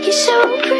You're so pretty.